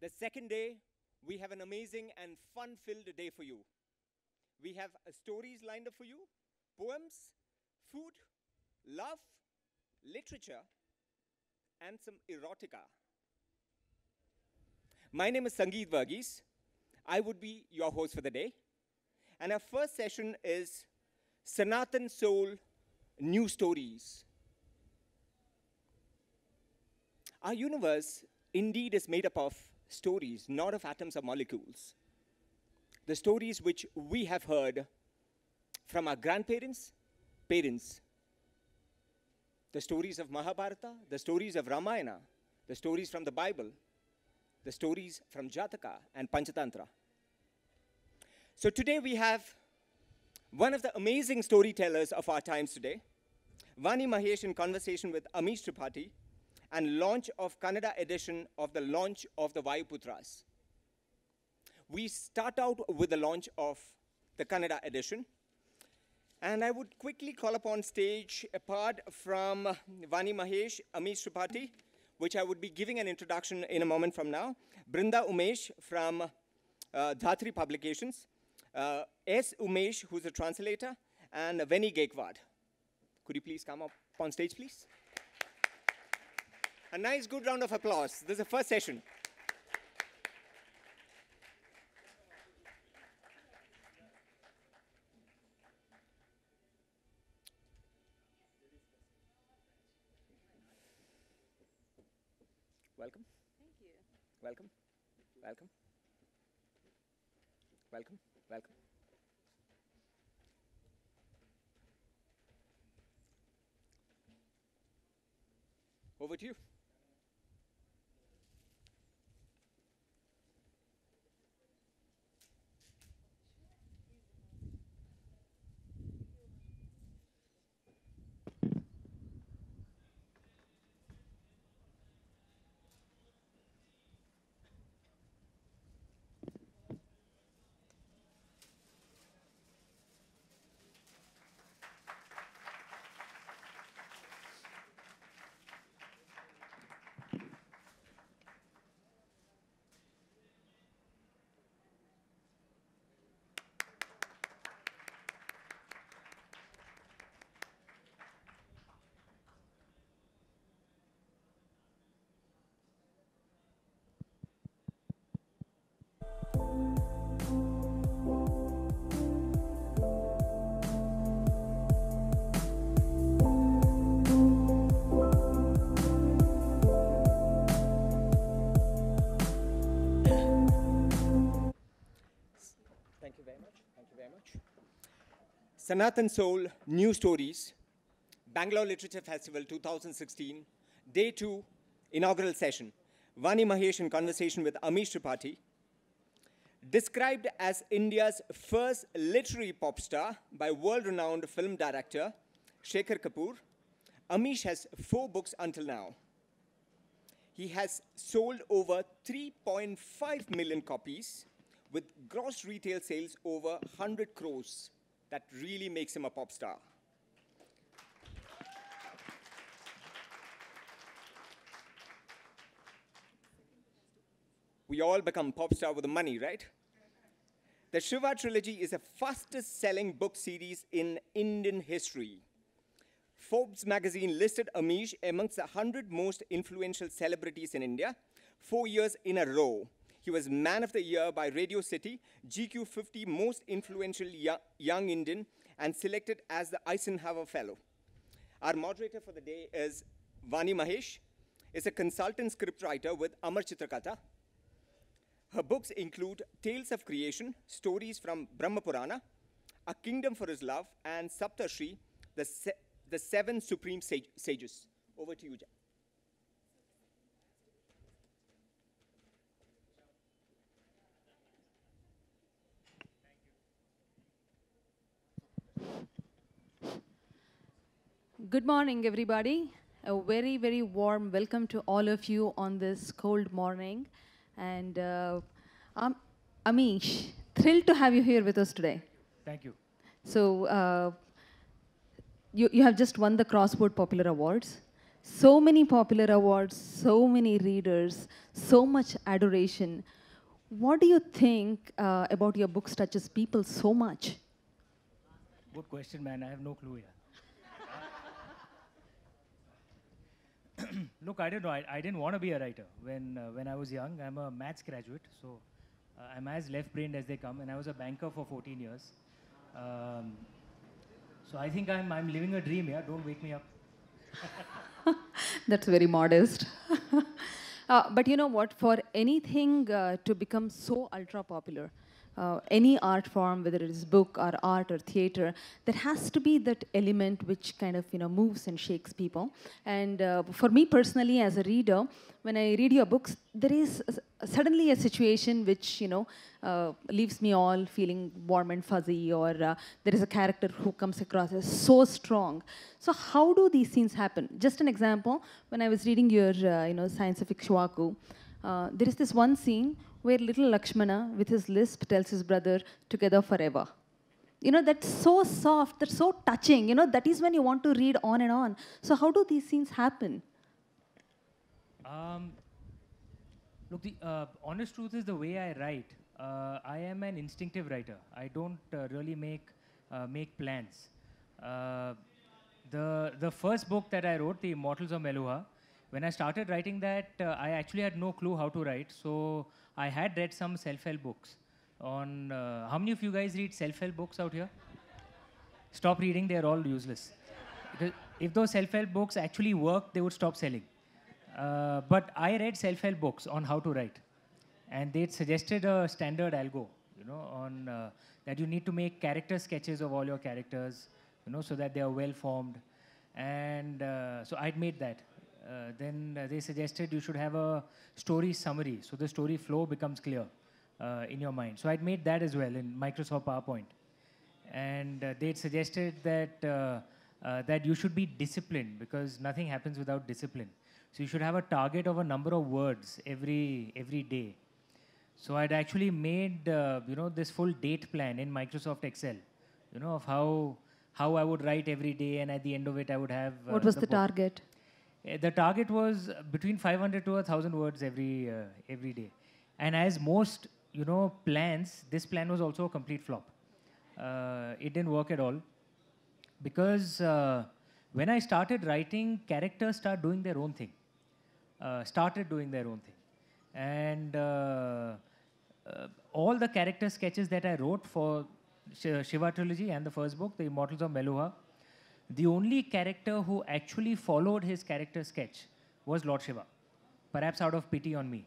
The second day, we have an amazing and fun filled day for you. We have uh, stories lined up for you, poems, food, love, literature, and some erotica. My name is Sangeet Varghese. I would be your host for the day. And our first session is Sanatan Soul New Stories. Our universe indeed is made up of stories, not of atoms or molecules. The stories which we have heard from our grandparents, parents. The stories of Mahabharata, the stories of Ramayana, the stories from the Bible, the stories from Jataka and Panchatantra. So today we have one of the amazing storytellers of our times today, Vani Mahesh in conversation with Amish Tripathi, and launch of Kannada edition of the launch of the Vayuputras. We start out with the launch of the Kannada edition. And I would quickly call upon stage, apart from Vani Mahesh, Amish Tripathi, which I would be giving an introduction in a moment from now, Brinda Umesh from uh, Dhatri Publications, uh, S. Umesh, who's a translator, and Veni Gaikwad. Could you please come up on stage, please? A nice, good round of applause. This is the first session. Welcome. Thank you. Welcome. Welcome. Welcome. Welcome. Over to you. Sanatan Soul New Stories, Bangalore Literature Festival 2016, Day 2, inaugural session. Vani Mahesh in conversation with Amish Tripathi. Described as India's first literary pop star by world renowned film director Shekhar Kapur, Amish has four books until now. He has sold over 3.5 million copies with gross retail sales over 100 crores. That really makes him a pop star. We all become pop star with the money, right? The Shiva trilogy is the fastest selling book series in Indian history. Forbes magazine listed Amish amongst the 100 most influential celebrities in India four years in a row. He was Man of the Year by Radio City, GQ 50 Most Influential Young Indian, and selected as the Eisenhower Fellow. Our moderator for the day is Vani Mahesh, is a consultant scriptwriter with Amar Chitrakatha. Her books include Tales of Creation, stories from Brahma Purana, A Kingdom for His Love, and Saptarshi, the, se- the seven supreme sage- sages. Over to you, Jack. Good morning, everybody. A very, very warm welcome to all of you on this cold morning. And uh, I'm Amish, thrilled to have you here with us today. Thank you. So, uh, you, you have just won the Crossword Popular Awards. So many popular awards, so many readers, so much adoration. What do you think uh, about your books touches people so much? Good question, man. I have no clue here. Look, I don't know. I, I didn't want to be a writer when uh, when I was young. I'm a maths graduate, so uh, I'm as left-brained as they come, and I was a banker for 14 years. Um, so I think I'm I'm living a dream here. Don't wake me up. That's very modest. uh, but you know what? For anything uh, to become so ultra popular, uh, any art form, whether it is book or art or theater, there has to be that element which kind of you know moves and shakes people. And uh, for me personally, as a reader, when I read your books, there is suddenly a situation which you know uh, leaves me all feeling warm and fuzzy, or uh, there is a character who comes across as so strong. So how do these scenes happen? Just an example: when I was reading your uh, you know Scion of Ikshvaku, uh, there is this one scene where little Lakshmana, with his lisp, tells his brother, "Together forever." You know that's so soft, that's so touching. You know that is when you want to read on and on. So how do these scenes happen? Um, look, the uh, honest truth is the way I write. Uh, I am an instinctive writer. I don't uh, really make uh, make plans. Uh, the the first book that I wrote, The Immortals of Meluha, when I started writing that, uh, I actually had no clue how to write. So I had read some self-help books. On how many of you guys read self-help books out here? Stop reading; they are all useless. If those self-help books actually worked, they would stop selling. Uh, but I read self-help books on how to write, and they suggested a standard algo, you know, on uh, that you need to make character sketches of all your characters, you know, so that they are well formed, and uh, so I'd made that. Uh, then uh, they suggested you should have a story summary, so the story flow becomes clear uh, in your mind. So I'd made that as well in Microsoft PowerPoint and they'd suggested that that you should be disciplined because nothing happens without discipline. So you should have a target of a number of words every every day. So I'd actually made uh, you know this full date plan in Microsoft Excel, you know of how how I would write every day, and at the end of it I would have. Uh, What was the, book. target? Uh, The target was between 500 to 1,000 words every uh, every day, and as most you know plans, this plan was also a complete flop. Uh, it didn't work at all because uh, when I started writing, characters start doing their own thing. Uh, started doing their own thing, and uh, uh, all the character sketches that I wrote for Sh- Shiva trilogy and the first book, The Immortals of Meluha, the only character who actually followed his character sketch was Lord Shiva, perhaps out of pity on me.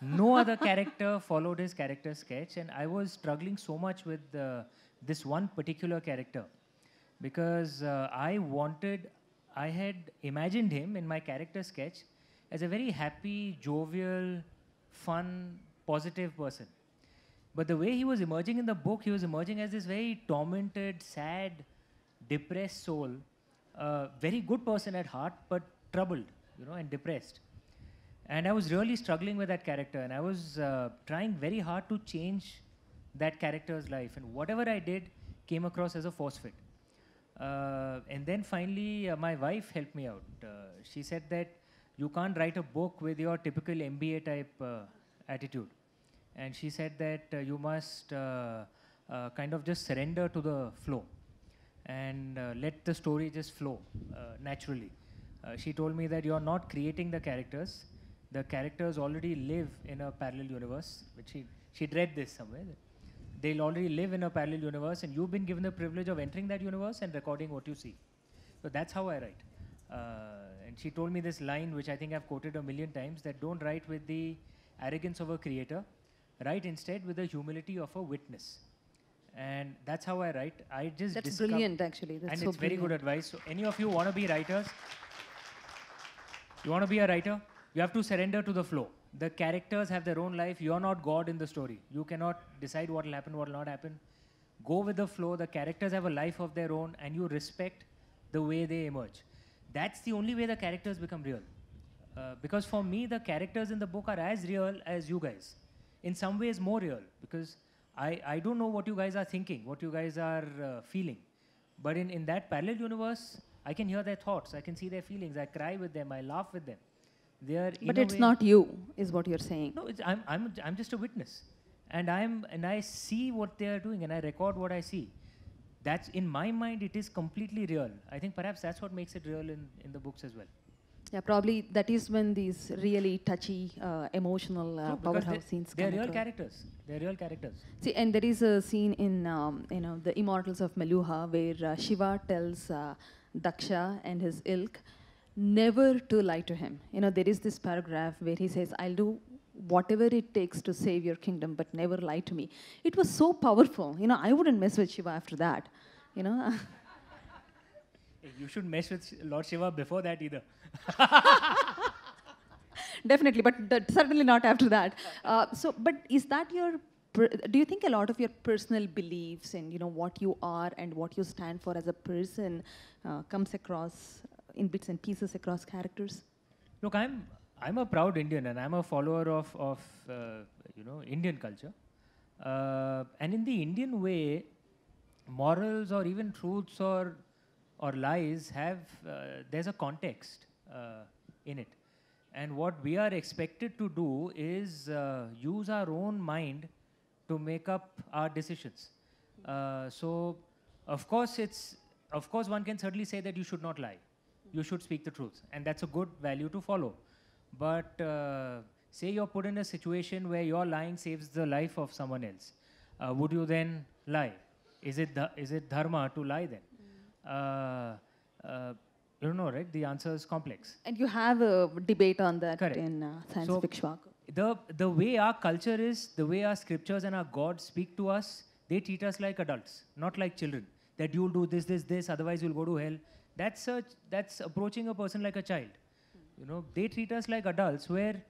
No other character followed his character sketch, and I was struggling so much with uh, this one particular character because uh, I wanted, I had imagined him in my character sketch as a very happy, jovial, fun, positive person. But the way he was emerging in the book, he was emerging as this very tormented, sad, depressed soul, a very good person at heart, but troubled, you know, and depressed. And I was really struggling with that character, and I was uh, trying very hard to change that character's life. And whatever I did came across as a force fit. Uh, and then finally, uh, my wife helped me out. Uh, she said that you can't write a book with your typical MBA type uh, attitude. And she said that uh, you must uh, uh, kind of just surrender to the flow and uh, let the story just flow uh, naturally. She told me that you're not creating the characters. The characters already live in a parallel universe, which she, she'd read this somewhere. They'll already live in a parallel universe, and you've been given the privilege of entering that universe and recording what you see. So that's how I write. And she told me this line, which I think I've quoted a million times that don't write with the arrogance of a creator, write instead with the humility of a witness. And that's how I write. I just That's discover- brilliant, actually. That's and so it's very good advice. So, any of you want to be writers? You want to be a writer? You have to surrender to the flow. The characters have their own life. You're not God in the story. You cannot decide what will happen, what will not happen. Go with the flow. The characters have a life of their own, and you respect the way they emerge. That's the only way the characters become real. Uh, because for me, the characters in the book are as real as you guys. In some ways, more real. Because I, I don't know what you guys are thinking, what you guys are uh, feeling. But in, in that parallel universe, I can hear their thoughts. I can see their feelings. I cry with them. I laugh with them. They are. But it's way- not you, is what you're saying. No, it's, I'm, I'm, I'm just a witness. And, I'm, and I see what they are doing and I record what I see. That's, in my mind, it is completely real. I think perhaps that's what makes it real in, in the books as well. Yeah, probably that is when these really touchy, uh, emotional uh, because powerhouse they, scenes they're real across. characters. They're real characters. See, and there is a scene in um, you know the Immortals of Meluha where uh, Shiva tells uh, Daksha and his ilk never to lie to him. You know, there is this paragraph where he says, "I'll do whatever it takes to save your kingdom, but never lie to me." It was so powerful. You know, I wouldn't mess with Shiva after that. You know, You should mess with Lord Shiva before that either. definitely, but that certainly not after that. Uh, so, but is that your? Do you think a lot of your personal beliefs and you know what you are and what you stand for as a person uh, comes across in bits and pieces across characters? Look, I'm, I'm a proud Indian and I'm a follower of, of uh, you know, Indian culture. Uh, and in the Indian way, morals or even truths or, or lies have, uh, there's a context uh, in it. And what we are expected to do is uh, use our own mind to make up our decisions. Uh, so, of course, it's of course one can certainly say that you should not lie. You should speak the truth, and that's a good value to follow. But uh, say you're put in a situation where your lying saves the life of someone else, uh, would you then lie? Is it dha- is it dharma to lie then? Uh, uh, you don't know, right? The answer is complex. And you have a debate on that Correct. in uh, Science So- Fiction. the the way our culture is, the way our scriptures and our gods speak to us, they treat us like adults, not like children. That you'll do this, this, this, otherwise you'll go to hell. That's a, that's approaching a person like a child. You know, they treat us like adults, where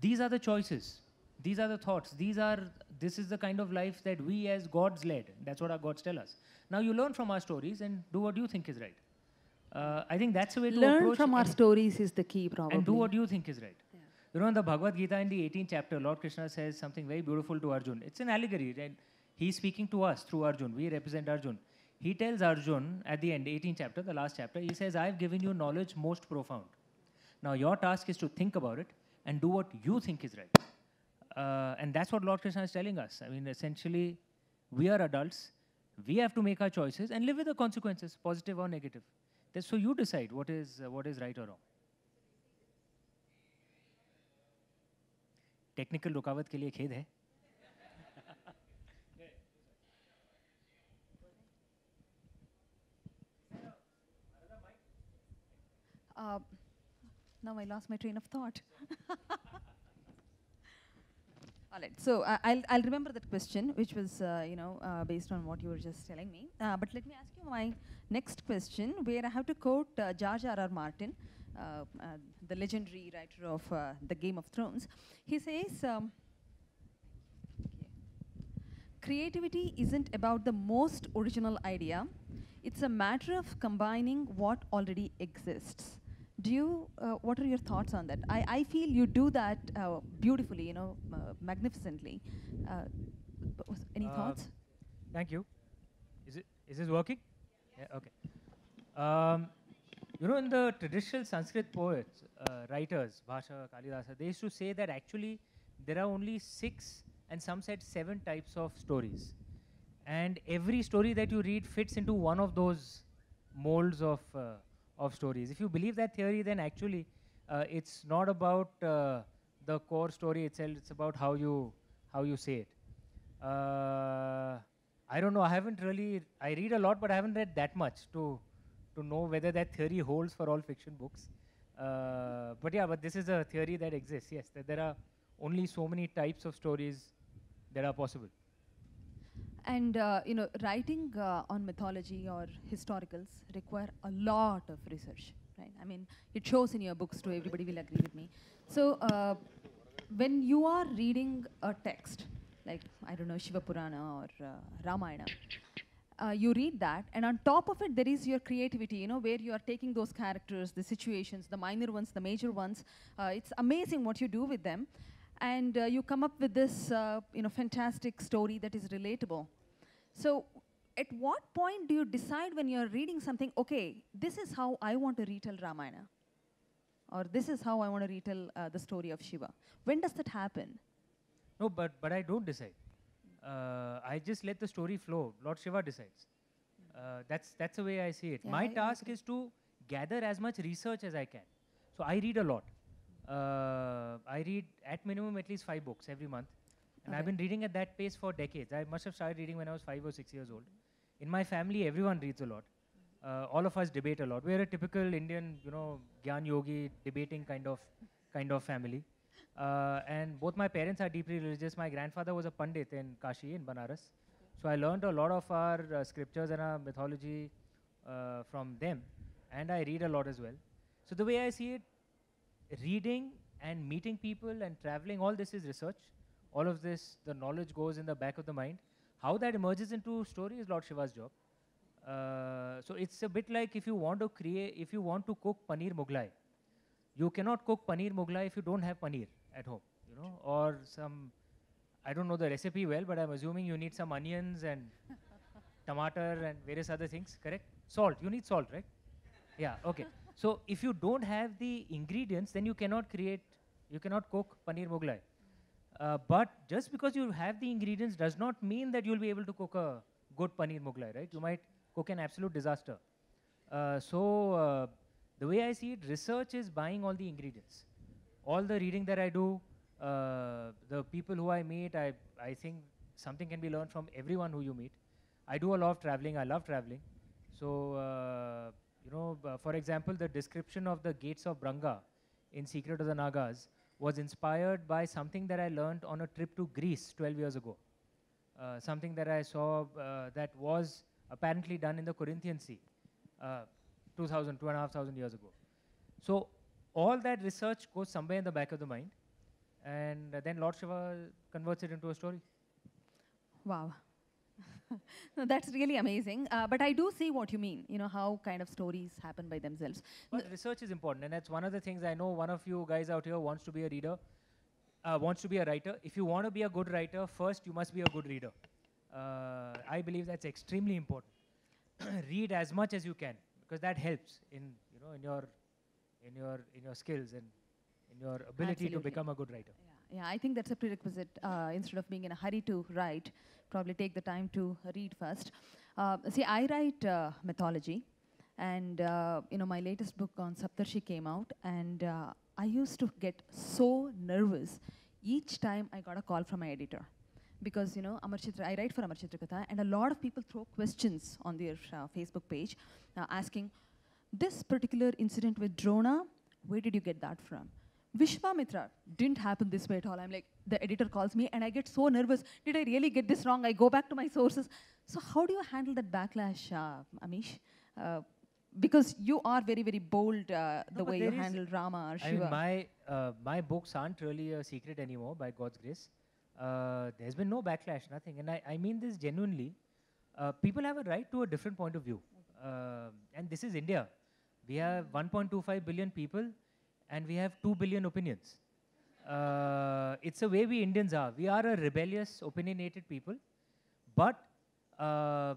these are the choices, these are the thoughts, these are this is the kind of life that we as gods led. That's what our gods tell us. Now you learn from our stories and do what you think is right. Uh, I think that's the way to Learn approach from our stories is the key, probably. and do what you think is right. You know, in the Bhagavad Gita, in the 18th chapter, Lord Krishna says something very beautiful to Arjun. It's an allegory, right? He's speaking to us through Arjun. We represent Arjun. He tells Arjun at the end, 18th chapter, the last chapter, he says, I've given you knowledge most profound. Now, your task is to think about it and do what you think is right. Uh, and that's what Lord Krishna is telling us. I mean, essentially, we are adults. We have to make our choices and live with the consequences, positive or negative. That's so you decide what is, uh, what is right or wrong. Technical रुकावट के लिए खेद है Uh, now I lost my train of thought. All right, so uh, I'll, I'll remember that question, which was, uh, you know, uh, based on what you were just telling me. Uh, but let me ask you my next question, where I have to quote uh, George R. R. Martin, uh, uh, the legendary writer of The Game of Thrones. He says, um, creativity isn't about the most original idea, it's a matter of combining what already exists. Do you, uh, what are your thoughts on that? I, I feel you do that uh, beautifully, you know, uh, magnificently. Uh, any Uh, thoughts? Thank you. Is it is this working? Yeah. Okay. Um, you know, in the traditional Sanskrit poets, uh, writers, Bhasa, Kalidasa, they used to say that actually there are only six, and some said seven types of stories, and every story that you read fits into one of those molds of uh, of stories. If you believe that theory, then actually uh, it's not about uh, the core story itself; it's about how you how you say it. Uh, I don't know. I haven't really. I read a lot, but I haven't read that much to to know whether that theory holds for all fiction books. Uh, but yeah, but this is a theory that exists. Yes, that there are only so many types of stories that are possible. And uh, you know, writing uh, on mythology or historicals require a lot of research, right? I mean, it shows in your books too. Everybody will agree with me. So, uh, when you are reading a text, like I don't know Shiva Purana or uh, Ramayana, uh, you read that, and on top of it, there is your creativity. You know, where you are taking those characters, the situations, the minor ones, the major ones. Uh, it's amazing what you do with them and uh, you come up with this uh, you know fantastic story that is relatable so at what point do you decide when you're reading something, okay, this is how I want to retell Ramayana? Or this is how I want to retell uh, the story of Shiva? When does that happen? No, but but I don't decide. Uh, I just let the story flow. Lord Shiva decides. Uh, that's that's the way I see it. Yeah, My I- task agree. is to gather as much research as I can. So I read a lot. Uh, I read at minimum at least five books every month, and I've been reading at that pace for decades. I must have started reading when I was five or six years old. In my family, everyone reads a lot. Uh, all of us debate a lot. We're a typical Indian, you know, Gyan Yogi debating kind of kind of family. Uh, and both my parents are deeply religious. My grandfather was a pandit in Kashi, in Banaras. So I learned a lot of our uh, scriptures and our mythology uh, from them. And I read a lot as well. So the way I see it, reading and meeting people and traveling, all this is research. All of this, the knowledge goes in the back of the mind. How that emerges into story is Lord Shiva's job. Uh, so it's a bit like if you want to create, if you want to cook paneer mughlai, you cannot cook paneer mughlai if you don't have paneer at home, you know, or some, I don't know the recipe well, but I'm assuming you need some onions and tomato and various other things, correct? Salt, you need salt, right? Yeah, okay. So if you don't have the ingredients, then you cannot create, you cannot cook paneer mughlai. Uh, but just because you have the ingredients does not mean that you'll be able to cook a good paneer mughlai, right? You might cook an absolute disaster. Uh, so uh, the way I see it, research is buying all the ingredients. All the reading that I do, uh, the people who I meet, I, I think something can be learned from everyone who you meet. I do a lot of traveling. I love traveling. So, uh, you know, for example, the description of the gates of Branga in Secret of the Nagas was inspired by something that I learned on a trip to Greece 12 years ago. Uh, something that I saw uh, that was apparently done in the Corinthian Sea uh, 2,000, 2,500 years ago. So, all that research goes somewhere in the back of the mind, and then Lord Shiva converts it into a story. Wow. no, that's really amazing. Uh, but I do see what you mean, you know, how kind of stories happen by themselves. But research is important, and that's one of the things I know. One of you guys out here wants to be a reader, uh, wants to be a writer. If you want to be a good writer, first you must be a good reader. Uh, I believe that's extremely important. Read as much as you can because that helps in you know in your in your in your skills and in your ability Absolutely. to become a good writer. Yeah, I think that's a prerequisite. Uh, instead of being in a hurry to write, probably take the time to read first. Uh, see, I write uh, mythology, and uh, you know my latest book on Saptarshi came out, and uh, I used to get so nervous each time I got a call from my editor, because you know Chitra, I write for Amar Chitrakatha, and a lot of people throw questions on their uh, Facebook page, asking, this particular incident with Drona, where did you get that from? Vishwamitra didn't happen this way at all. I'm like, the editor calls me and I get so nervous. Did I really get this wrong? I go back to my sources. So, how do you handle that backlash, uh, Amish? Uh, because you are very, very bold uh, the No, way you handle Rama or I mean, my uh, my books aren't really a secret anymore, by God's grace. Uh, there's been no backlash, nothing, and I, I mean this genuinely. Uh, people have a right to a different point of view, and this is India. We have 1.25 billion people, and we have 2 billion opinions. Uh, it's the way we Indians are. We are a rebellious, opinionated people, but uh,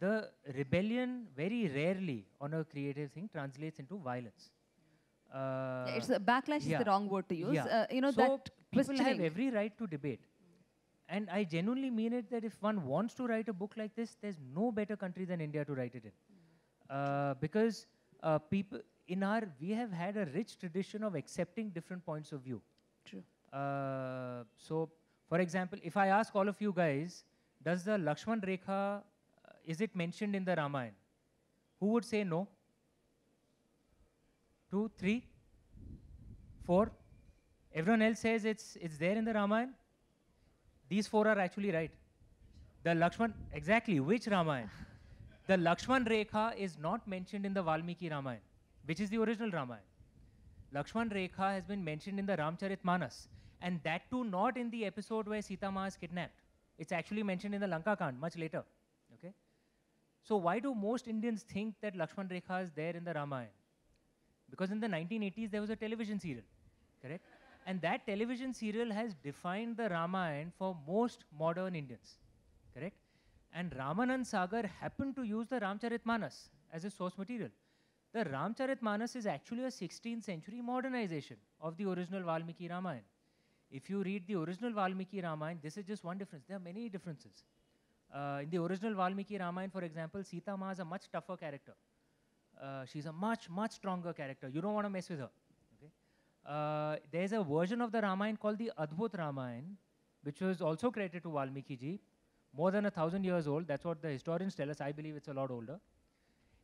the rebellion very rarely on a creative thing translates into violence. Uh, Yeah, it's a backlash is the wrong word to use. Yeah. Uh, you know so that people have every right to debate, and I genuinely mean it that if one wants to write a book like this, there's no better country than India to write it in, uh, because uh, people in our we have had a rich tradition of accepting different points of view. True. Uh, so, for example, if I ask all of you guys, does the Lakshman Rekha, uh, is it mentioned in the Ramayana? Who would say no? Two, three, four. Everyone else says it's, it's there in the Ramayana. These four are actually right. The Lakshman, exactly, which Ramayana? the Lakshman Rekha is not mentioned in the Valmiki Ramayana, which is the original Ramayana. Lakshman Rekha has been mentioned in the Ramcharitmanas, and that too not in the episode where Sita Ma is kidnapped. It's actually mentioned in the Lanka Kand much later. Okay? So why do most Indians think that Lakshman Rekha is there in the Ramayana? Because in the 1980s there was a television serial, correct? And that television serial has defined the Ramayana for most modern Indians, correct? And Ramanand Sagar happened to use the Ramcharitmanas as his source material. The Ramcharitmanas is actually a 16th century modernization of the original Valmiki Ramayana. If you read the original Valmiki Ramayana, this is just one difference. There are many differences. Uh, in the original Valmiki Ramayana, for example, Sita Ma is a much tougher character. Uh, she's a much, much stronger character. You don't want to mess with her. Okay? Uh, there's a version of the Ramayana called the Adbhut Ramayana, which was also credited to Valmiki ji, more than a thousand years old. That's what the historians tell us. I believe it's a lot older.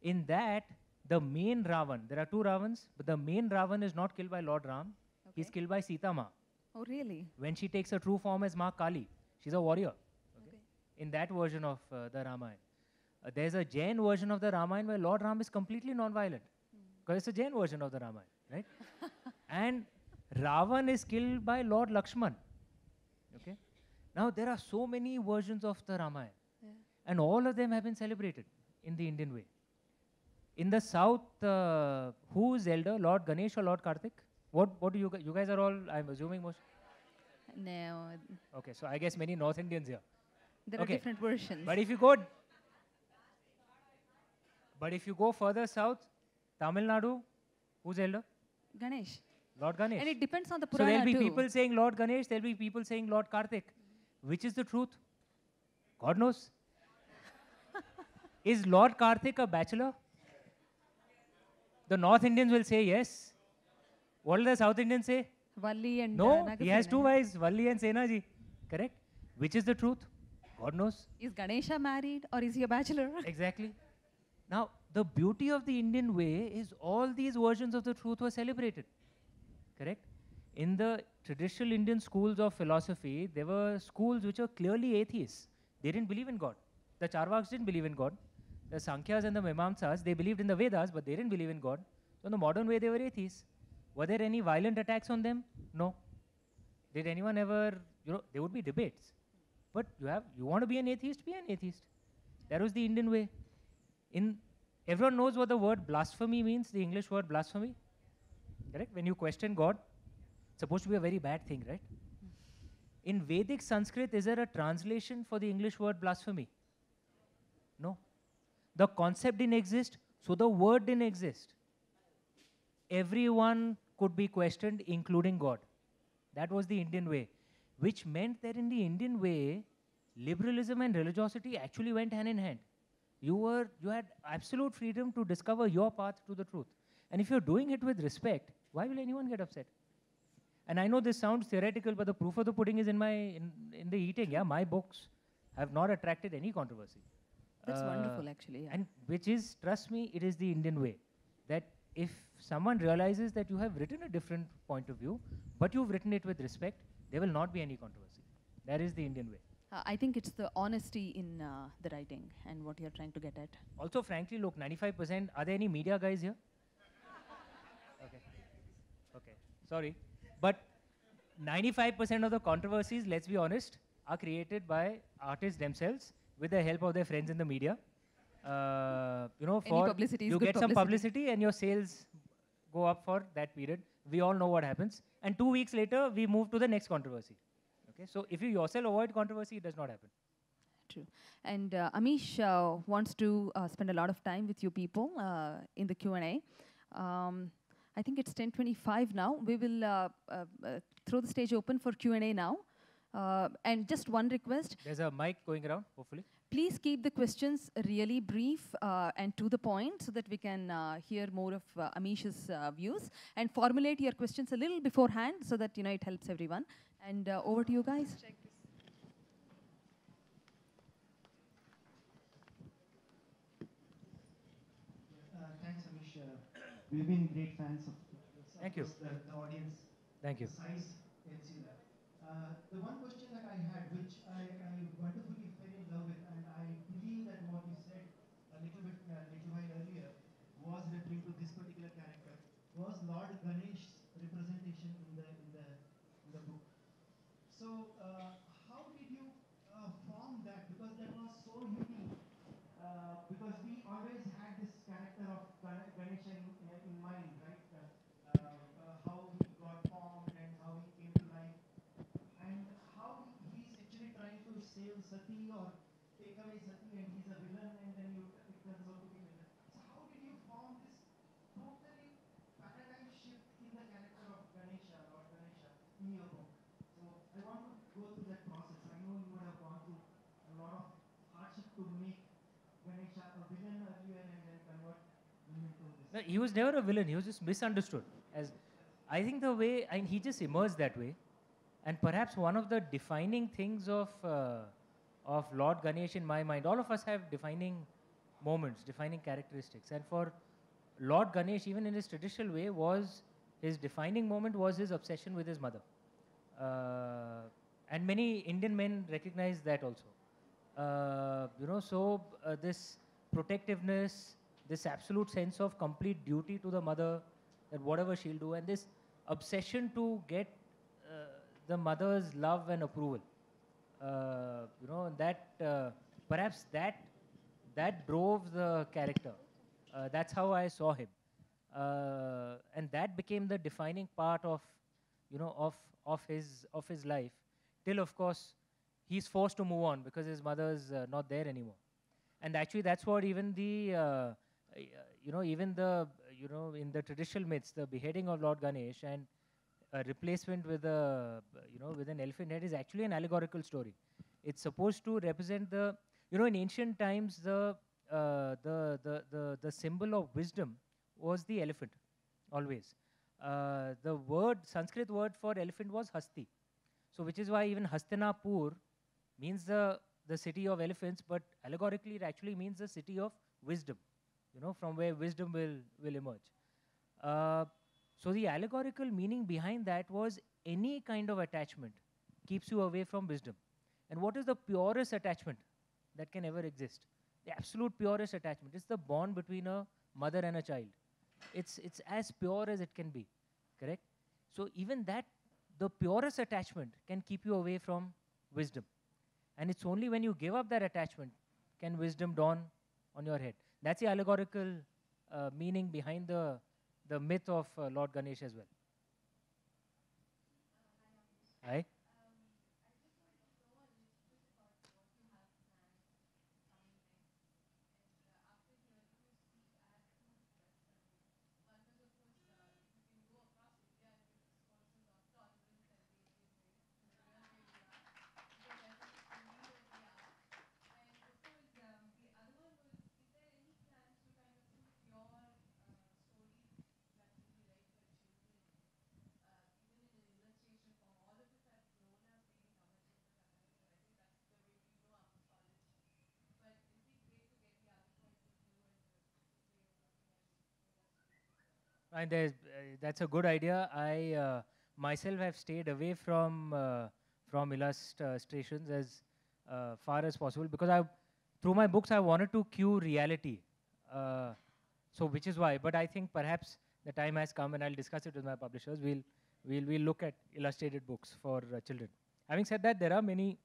In that, the main Ravan, there are two Ravans, but the main Ravan is not killed by Lord Ram. He's Okay. killed by Sita Ma Oh, really? when she takes her true form as Ma Kali. She's a warrior Okay. in that version of uh, the Ramayana. Uh, there's a Jain version of the Ramayana where Lord Ram is completely non-violent. Because it's a Jain version of the Ramayana, right? and Ravan is killed by Lord Lakshman. Okay? Now there are so many versions of the Ramayana. Yeah. And all of them have been celebrated in the Indian way. In the south, uh, who is elder, Lord Ganesh or Lord Karthik? What, what do you guys, you guys are all, I'm assuming most, No, okay, so I guess many North Indians here. there Okay. are different versions. But if you go, but if you go further south, Tamil Nadu, who's elder? Ganesh. Lord Ganesh. And it depends on the Purana so there'll be too. people saying Lord Ganesh, there'll be people saying Lord Karthik. Which is the truth? God knows. is Lord Karthik a bachelor? The North Indians will say yes. What will the South Indians say? Valli and No, uh, he has two wives, Valli and Senaji. Correct? Which is the truth? God knows. Is Ganesha married or is he a bachelor? Exactly. Now, the beauty of the Indian way is all these versions of the truth were celebrated. Correct? In the traditional Indian schools of philosophy, there were schools which were clearly atheists. They didn't believe in God. The Charvaks didn't believe in God. The Sankhyas and the Mimamsas, they believed in the Vedas, but they didn't believe in God. So, in the modern way, they were atheists. Were there any violent attacks on them? No. Did anyone ever, you know, there would be debates. But you have, you want to be an atheist, be an atheist. That was the Indian way. In everyone knows what the word blasphemy means, the English word blasphemy. Correct? When you question God, it's supposed to be a very bad thing, right? In Vedic Sanskrit, is there a translation for the English word blasphemy? No. The concept didn't exist, so the word didn't exist. Everyone could be questioned, including God. That was the Indian way, which meant that in the Indian way, liberalism and religiosity actually went hand in hand. You were you had absolute freedom to discover your path to the truth. And if you're doing it with respect, why will anyone get upset? And I know this sounds theoretical, but the proof of the pudding is in my in, in the eating. Yeah, my books have not attracted any controversy. That's Uh, wonderful, actually. Yeah. And which is, trust me, it is the Indian way. That if someone realizes that you have written a different point of view, but you've written it with respect, there will not be any controversy. That is the Indian way. Uh, I think it's the honesty in uh, the writing and what you're trying to get at. Also, frankly, look, 95%, are there any media guys here? okay. Okay. Sorry. But 95% of the controversies, let's be honest, are created by artists themselves with the help of their friends in the media. Uh, you know, for you get some publicity. publicity and your sales go up for that period. We all know what happens. And two weeks later, we move to the next controversy. Okay, so if you yourself avoid controversy, it does not happen. True. And uh, Amish uh, wants to uh, spend a lot of time with you people uh, in the Q&A. Um, I think it's 10:25 now. We will uh, uh, uh, throw the stage open for Q&A now. Uh, and just one request: There's a mic going around, hopefully. please keep the questions really brief uh, and to the point, so that we can uh, hear more of uh, Amish's uh, views. And formulate your questions a little beforehand, so that you know it helps everyone. And uh, over to you guys. Uh, thanks, Amish. We've been great fans of Thank you. The, the audience, Thank you. the size tells you that. Uh, Uh, the one question that I had, which I, I wonderfully fell in love with, and I believe that what you said a little bit, uh, little while earlier, was referring to this particular character, was Lord Ganesh's representation in the in the in the book. So, uh, how did you uh, form that? Because that was so unique. Uh, because we always had this character of Gane- Ganesha in, uh, in mind, right? Uh, uh, uh, how he got formed and how he came to life, and how he's actually trying to save Sati, or take away Sati and he's a villain, and then you it turns out to be villain. So how did you form this totally paradigm shift in the character of Ganesha, Lord Ganesha, in your book? So I want to go through that process. I know you would have gone through a lot of hardship to make Ganesha a villain earlier and then convert him into this. No, he was never a villain. He was just misunderstood. As I think the way, and he just emerged that way. And perhaps one of the defining things of uh, of Lord Ganesh in my mind, all of us have defining moments, defining characteristics. And for Lord Ganesh, even in his traditional way, was his defining moment was his obsession with his mother. Uh, and many Indian men recognize that also. Uh, you know, so uh, this protectiveness, this absolute sense of complete duty to the mother, that whatever she'll do, and this obsession to get uh, the mother's love and approval. Uh, you know, that uh, perhaps that that drove the character. Uh, that's how I saw him, and that became the defining part of, you know, of of his of his life. Till of course, he's forced to move on because his mother's uh, not there anymore, and actually that's what even the, uh, you know, even the, you know, in the traditional myths, the beheading of Lord Ganesh and a replacement with a, you know, with an elephant head is actually an allegorical story. It's supposed to represent the, you know, in ancient times, the, uh, the, the, the, the symbol of wisdom was the elephant, always. Uh, the word, Sanskrit word for elephant was Hasti. So, which is why even Hastinapur means the, the city of elephants, but allegorically it actually means the city of wisdom, you know, from where wisdom will, will emerge. Uh, so the allegorical meaning behind that was any kind of attachment keeps you away from wisdom. And what is the purest attachment that can ever exist? The absolute purest attachment. It's the bond between a mother and a child. It's, it's as pure as it can be, correct? So even that, the purest attachment can keep you away from wisdom. And it's only when you give up that attachment can wisdom dawn on your head. That's the allegorical uh, meaning behind the, the myth of uh, Lord Ganesh as well. Hi. And there's, uh, that's a good idea. I uh, myself have stayed away from uh, from illustrations as uh, far as possible because I, through my books, I wanted to cue reality. Uh, so which is why. But I think perhaps the time has come, and I'll discuss it with my publishers. We'll we'll we'll look at illustrated books for uh, children. Having said that, there are many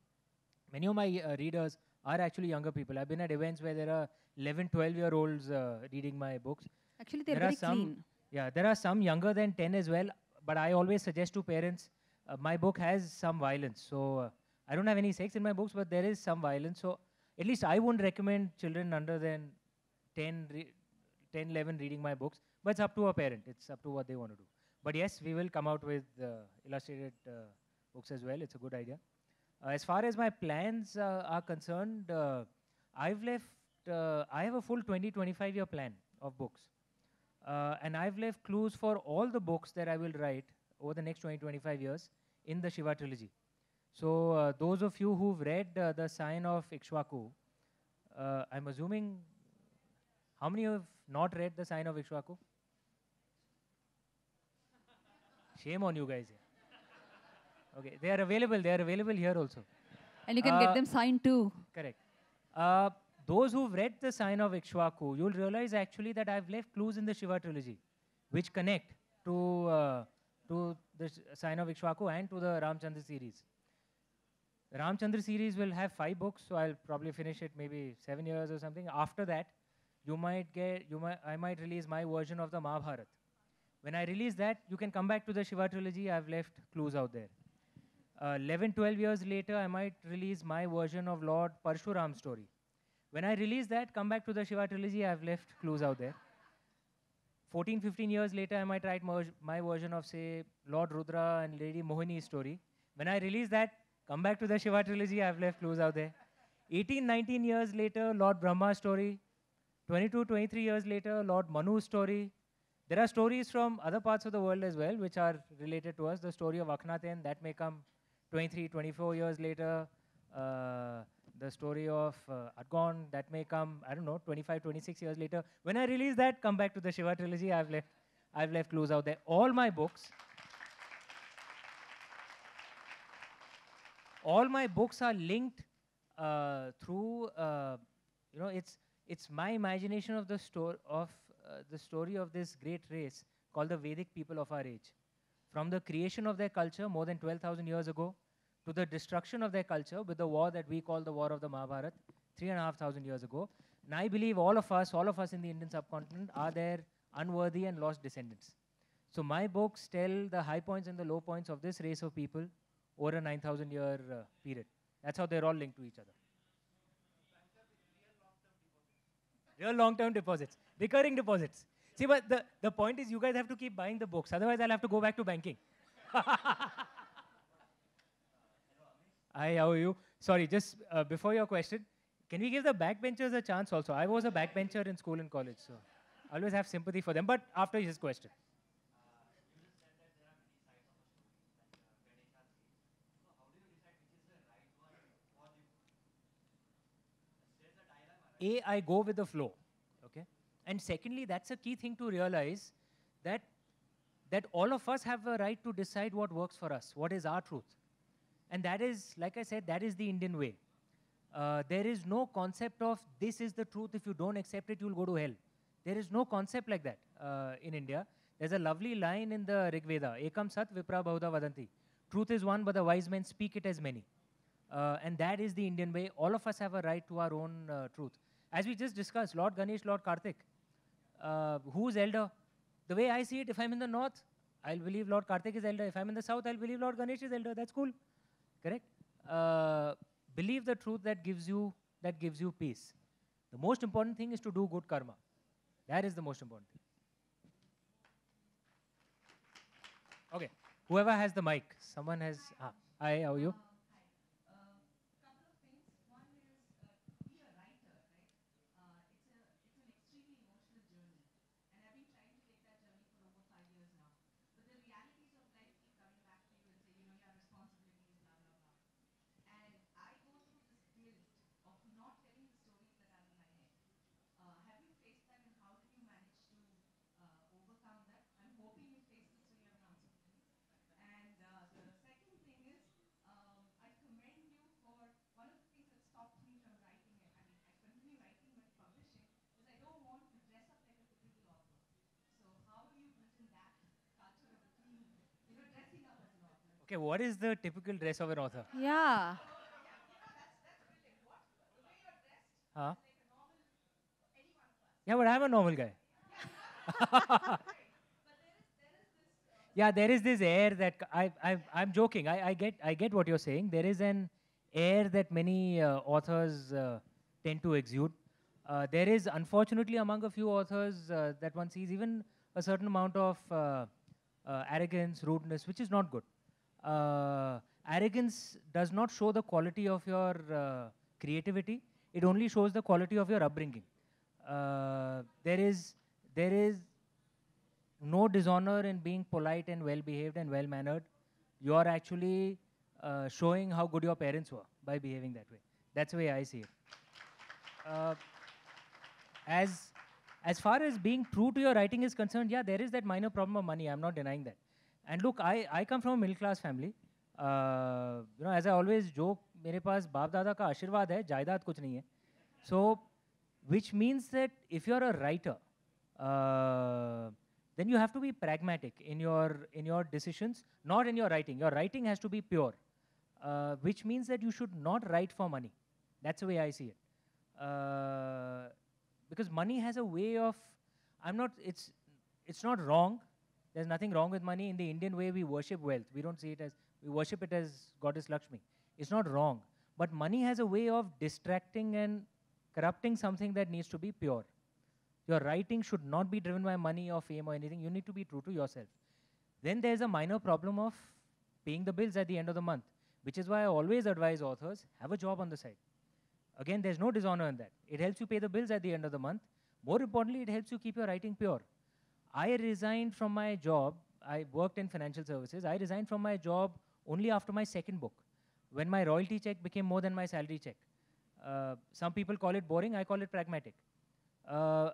many of my uh, readers are actually younger people. I've been at events where there are 11, 12 year olds uh, reading my books. Actually, they're There are very some- clean. Yeah, there are some younger than 10 as well, but I always suggest to parents uh, my book has some violence. So uh, I don't have any sex in my books, but there is some violence. So at least I wouldn't recommend children under than 10, re- 10 11 reading my books, but it's up to a parent. It's up to what they want to do. But yes, we will come out with uh, illustrated uh, books as well. It's a good idea. Uh, as far as my plans uh, are concerned, I've left, I have a full 20 25 year plan of books. Uh, and I've left clues for all the books that I will write over the next 20 25 years in the Shiva trilogy. So, uh, those of you who've read uh, The Scion of Ikshvaku, uh, I'm assuming how many have not read The Scion of Ikshvaku? Shame on you guys. here. Okay, they are available. They are available here also. And you can Uh, get them signed too. Correct. Those who've read the Scion of Ikshvaku, you'll realize actually that I've left clues in the Shiva trilogy, which connect to uh, to the Scion of Ikshvaku and to the Ramchandra series. The Ramchandra series will have five books, so I'll probably finish it maybe seven years or something. After that, you might get you might I might release my version of the Mahabharata. When I release that, you can come back to the Shiva trilogy. I've left clues out there. Uh, 11, 12 years later, I might release my version of Lord Parshuram story. When I release that, come back to the Shiva trilogy, I've left clues out there. 14, 15 years later, I might write my version of, say, Lord Rudra and Lady Mohini story. When I release that, come back to the Shiva trilogy, I've left clues out there. 18, 19 years later, Lord Brahma story. 22, 23 years later, Lord Manu story. There are stories from other parts of the world as well, which are related to us. The story of Akhenaten, that may come 23, 24 years later. Uh, the story of uh, Argon, that may come, I don't know, 25, 26 years later. When I release that, come back to the Shiva trilogy. I've left, I've left clues out there. All my books, all my books are linked uh, through, uh, you know, it's it's my imagination of the story of uh, the story of this great race called the Vedic people of our age. From the creation of their culture more than 12,000 years ago to the destruction of their culture with the war that we call the War of the Mahabharat, three and a half thousand years ago. And I believe all of us, all of us in the Indian subcontinent, are their unworthy and lost descendants. So my books tell the high points and the low points of this race of people over a 9,000 year uh, period. That's how they're all linked to each other. Real long-term deposits, recurring deposits. See, but the, the point is you guys have to keep buying the books. Otherwise, I'll have to go back to banking. Hi, how are you? Sorry, just uh, before your question, can we give the backbenchers a chance also? I was a backbencher in school and college, so I always have sympathy for them. But after his question. A, I go with the flow. Okay? And secondly, that's a key thing to realize that that all of us have a right to decide what works for us, what is our truth. And that is, like I said, that is the Indian way. Uh, there is no concept of this is the truth, if you don't accept it, you'll go to hell. There is no concept like that uh, in India. There's a lovely line in the Rig Veda Ekam Sat Vipra Bahuda Vadanti. Truth is one, but the wise men speak it as many. Uh, and that is the Indian way. All of us have a right to our own uh, truth. As we just discussed, Lord Ganesh, Lord Karthik, uh, who's elder? The way I see it, if I'm in the north, I'll believe Lord Karthik is elder. If I'm in the south, I'll believe Lord Ganesh is elder. That's cool. Correct? Uh, believe the truth that gives you that gives you peace. The most important thing is to do good karma. That is the most important thing. Okay. Whoever has the mic, someone has. Ah, hi, how are you? Okay, what is the typical dress of an author? Yeah. Huh? Yeah, but I'm a normal guy. yeah, there is this air that I I'm joking. I, I get, I get what you're saying. There is an air that many uh, authors uh, tend to exude. Uh, there is, unfortunately, among a few authors uh, that one sees even a certain amount of uh, uh, arrogance, rudeness, which is not good. Uh, arrogance does not show the quality of your uh, creativity. It only shows the quality of your upbringing. Uh, there is, there is no dishonor in being polite and well behaved and well mannered. You are actually uh, showing how good your parents were by behaving that way. That's the way I see it. Uh, as as far as being true to your writing is concerned, yeah, there is that minor problem of money. I'm not denying that. And look, I, I come from a middle class family. Uh, you know, as I always joke, मेरे पास बाप दादा का आशीर्वाद है जायदाद कुछ नहीं है so which means that if you're a writer uh, then you have to be pragmatic in your in your decisions not in your writing your writing has to be pure uh, which means that you should not write for money that's the way i see it uh, because money has a way of i'm not it's it's not wrong there's nothing wrong with money in the indian way we worship wealth we don't see it as We worship it as Goddess Lakshmi. It's not wrong. But money has a way of distracting and corrupting something that needs to be pure. Your writing should not be driven by money or fame or anything. You need to be true to yourself. Then there's a minor problem of paying the bills at the end of the month, which is why I always advise authors have a job on the side. Again, there's no dishonor in that. It helps you pay the bills at the end of the month. More importantly, it helps you keep your writing pure. I resigned from my job. I worked in financial services. I resigned from my job only after my second book, when my royalty check became more than my salary check. Uh, some people call it boring, I call it pragmatic. Uh,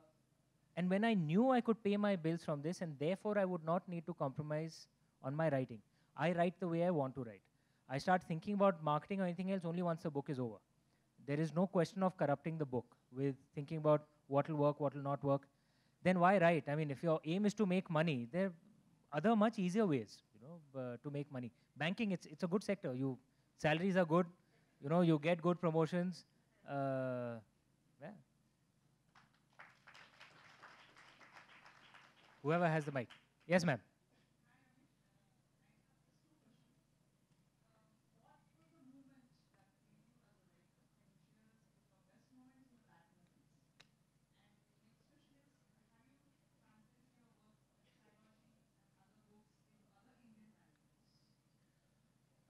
and when I knew I could pay my bills from this, and therefore I would not need to compromise on my writing, I write the way I want to write. I start thinking about marketing or anything else only once the book is over. There is no question of corrupting the book with thinking about what will work, what will not work. Then why write? I mean, if your aim is to make money, there are other much easier ways, you know, uh, to make money. Banking, it's, it's a good sector. You salaries are good, you know, you get good promotions. Uh, yeah. Whoever has the mic. Yes, ma'am.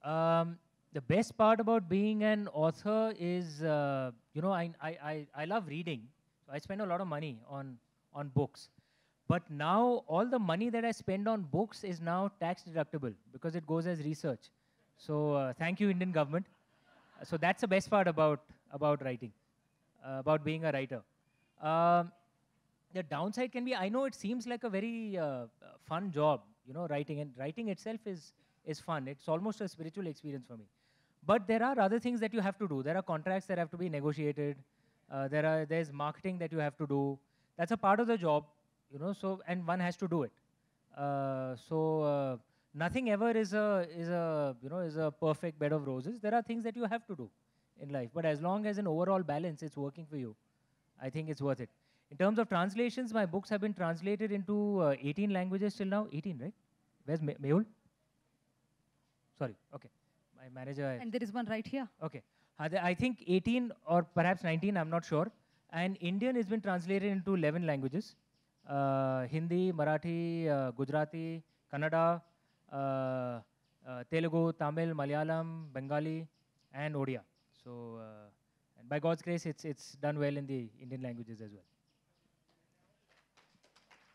Um, the best part about being an author is, uh, you know, I, I, I, I love reading. I spend a lot of money on, on books. But now all the money that I spend on books is now tax deductible because it goes as research. So uh, thank you, Indian government. So that's the best part about, about writing, uh, about being a writer. Um, the downside can be, I know it seems like a very uh, fun job, you know, writing, and writing itself is is fun. It's almost a spiritual experience for me. But there are other things that you have to do. There are contracts that have to be negotiated. Uh, there are there's marketing that you have to do. That's a part of the job, you know. So and one has to do it. Uh, so uh, nothing ever is a is a you know is a perfect bed of roses. There are things that you have to do in life. But as long as an overall balance it's working for you, I think it's worth it. In terms of translations, my books have been translated into uh, 18 languages till now. 18, right? Where's Mehul? Sorry, okay. My manager. And there is one right here. Okay. I think 18 or perhaps 19, I'm not sure. And Indian has been translated into 11 languages uh, Hindi, Marathi, uh, Gujarati, Kannada, uh, uh, Telugu, Tamil, Malayalam, Bengali, and Odia. So, uh, and by God's grace, it's, it's done well in the Indian languages as well.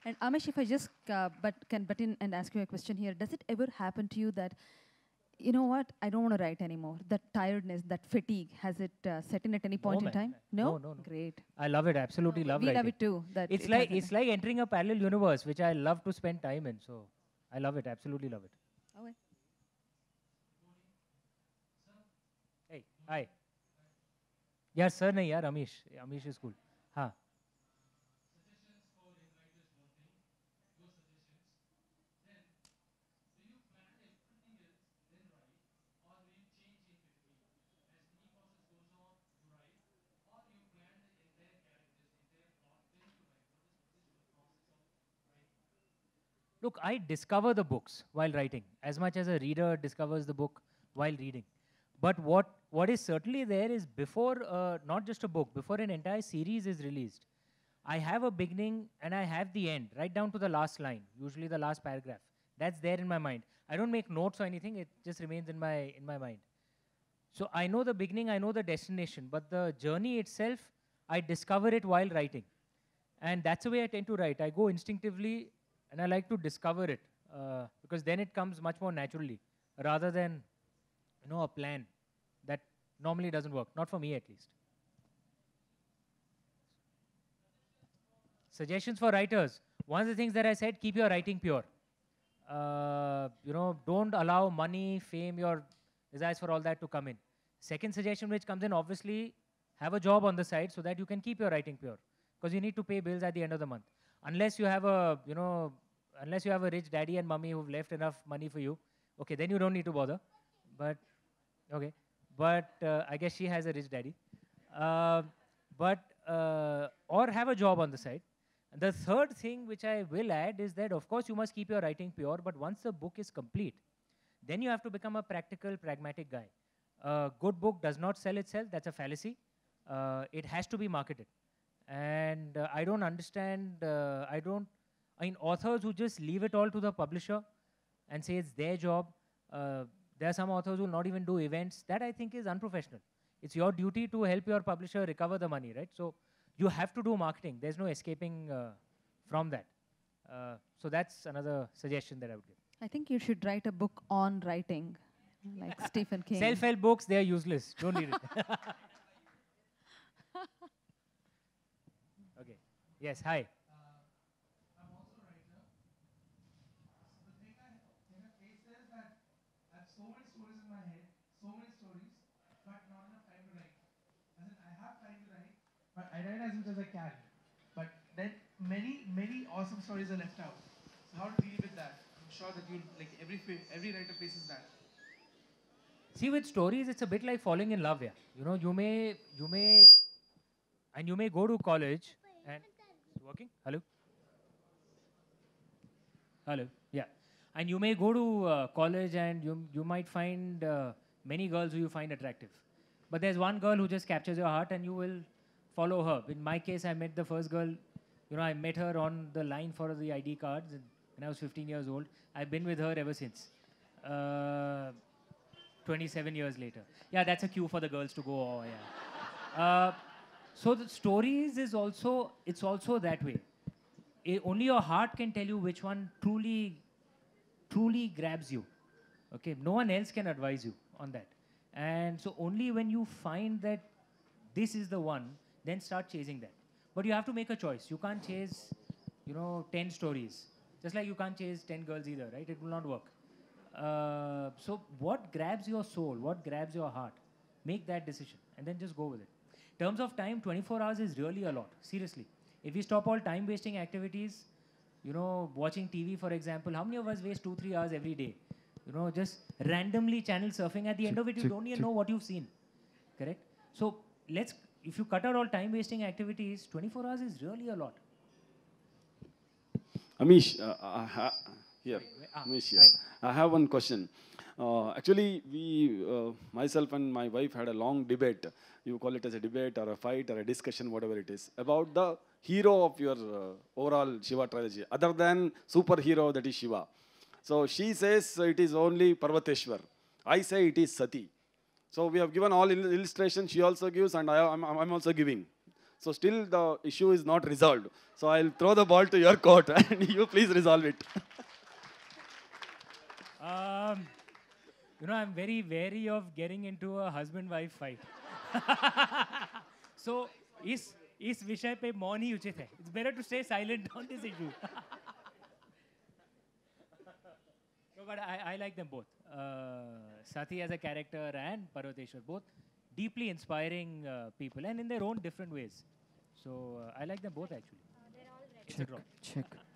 And Amish, if I just uh, but can butt in and ask you a question here, does it ever happen to you that you know what? I don't want to write anymore. That tiredness, that fatigue, has it uh, set in at any point in time? No? no? no, no, Great. I love it. Absolutely love it. We love it too. That it's it like it's like entering a parallel universe, which I love to spend time in. So I love it. Absolutely love it. Okay. Hey, hi. Yeah, sir, nahi, yeah, Amish. Amish is cool. Huh. Look, I discover the books while writing as much as a reader discovers the book while reading. But what, what is certainly there is before, uh, not just a book, before an entire series is released, I have a beginning and I have the end, right down to the last line, usually the last paragraph. That's there in my mind. I don't make notes or anything, it just remains in my, in my mind. So I know the beginning, I know the destination, but the journey itself, I discover it while writing. And that's the way I tend to write. I go instinctively and I like to discover it uh, because then it comes much more naturally rather than you know a plan that normally doesn't work. Not for me at least. Suggestions for writers. One of the things that I said: keep your writing pure. Uh, you know, don't allow money, fame, your desires for all that to come in. Second suggestion, which comes in, obviously, have a job on the side so that you can keep your writing pure, because you need to pay bills at the end of the month. Unless you have a, you know, unless you have a rich daddy and mummy who've left enough money for you, okay, then you don't need to bother. But okay, but uh, I guess she has a rich daddy. Uh, but uh, or have a job on the side. The third thing which I will add is that of course you must keep your writing pure, but once the book is complete, then you have to become a practical, pragmatic guy. A good book does not sell itself, that's a fallacy. Uh, it has to be marketed. And uh, I don't understand, uh, I don't, I mean, authors who just leave it all to the publisher and say it's their job. Uh, there are some authors who will not even do events. That I think is unprofessional. It's your duty to help your publisher recover the money, right? So you have to do marketing. There's no escaping uh, from that. Uh, so that's another suggestion that I would give. I think you should write a book on writing, like Stephen King. Self-help books, they are useless. Don't read it. okay. Yes. Hi. I'm also a writer. So the thing I, thing I face is that I have so many stories in my head, so many stories, but not Uh, enough time to write. As in, I have time to write, but I write as much as I can. But then many, many awesome stories are left out. So how to deal with that? I'm sure that you like every every writer faces that. See, with stories, it's a bit like falling in love. Yeah, you know, you may, you may, and you may go to college and working. Hello. Hello. Yeah, and you may go to uh, college and you you might find uh, many girls who you find attractive, but there's one girl who just captures your heart and you will follow her. In my case, I met the first girl. You know, I met her on the line for the ID cards when I was 15 years old. I've been with her ever since. Uh, 27 years later. Yeah, that's a cue for the girls to go. Oh, yeah. So the stories is also it's also that way. I- only your heart can tell you which one truly, truly grabs you. Okay, no one else can advise you on that. And so only when you find that this is the one, then start chasing that. But you have to make a choice. You can't chase, you know, 10 stories. Just like you can't chase 10 girls either, right? It will not work. Uh, so what grabs your soul? What grabs your heart? Make that decision and then just go with it. Terms of time, 24 hours is really a lot. Seriously. If we stop all time wasting activities, you know, watching TV, for example, how many of us waste two, three hours every day? You know, just randomly channel surfing. At the end of it, you don't even know what you've seen. Correct? So let's, if you cut out all time wasting activities, 24 hours is really a lot. Amish, uh, ha- here. Ah, Amish, here. I have one question. Uh, actually, we, uh, myself and my wife had a long debate. You call it as a debate or a fight or a discussion, whatever it is, about the hero of your uh, overall Shiva trilogy, other than superhero that is Shiva. So she says it is only Parvateshwar. I say it is Sati. So we have given all il- illustrations. She also gives, and I, am I'm also giving. So still the issue is not resolved. So I'll throw the ball to your court, and you please resolve it. Um, you know, I'm very wary of getting into a husband-wife fight. so, इस इस विषय पे मौन ही उचित है. It's better to stay silent on this issue. no, but I, I like them both. Uh, Sati as a character and Parvateshwar, both deeply inspiring uh, people and in their own different ways. So uh, I like them both actually. It's a draw. check. My